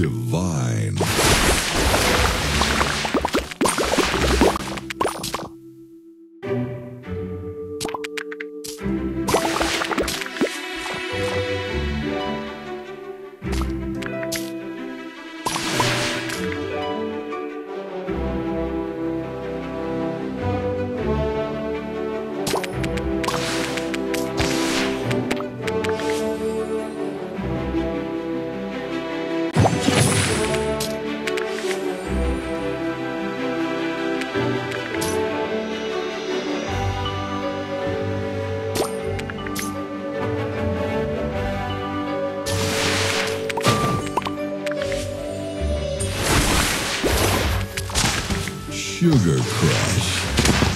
divine. Sugar Crush.